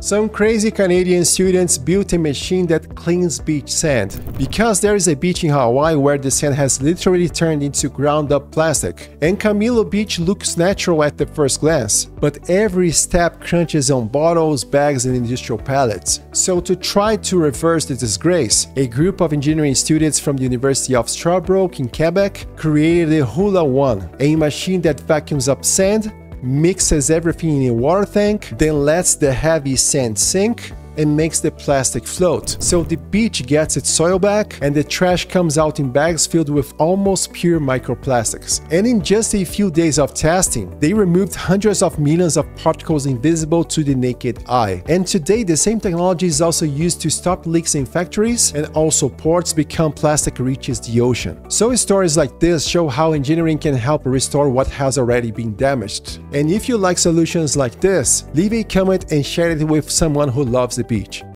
Some crazy Canadian students built a machine that cleans beach sand. Because there is a beach in Hawaii where the sand has literally turned into ground up plastic, and Kamilo Beach looks natural at the first glance, but every step crunches on bottles, bags, and industrial pellets. So, to try to reverse the disgrace, a group of engineering students from the University of Sherbrooke in Quebec created the Hoola One, a machine that vacuums up sand mixes everything in a water tank, then lets the heavy sand sink, and makes the plastic float. So the beach gets its soil back and the trash comes out in bags filled with almost pure microplastics. And in just a few days of testing, they removed hundreds of millions of particles invisible to the naked eye. And today the same technology is also used to stop leaks in factories and also ports become plastic reaches the ocean. So stories like this show how engineering can help restore what has already been damaged. And if you like solutions like this, leave a comment and share it with someone who loves the beach.